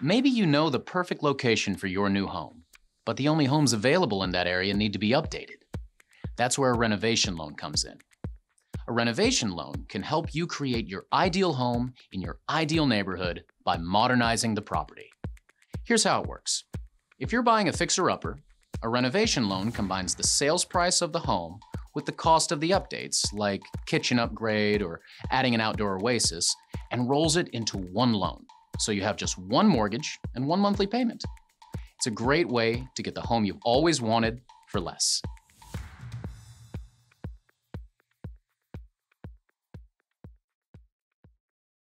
Maybe you know the perfect location for your new home, but the only homes available in that area need to be updated. That's where a renovation loan comes in. A renovation loan can help you create your ideal home in your ideal neighborhood by modernizing the property. Here's how it works. If you're buying a fixer-upper, a renovation loan combines the sales price of the home with the cost of the updates, like kitchen upgrade or adding an outdoor oasis, and rolls it into one loan. So you have just one mortgage and one monthly payment. It's a great way to get the home you've always wanted for less.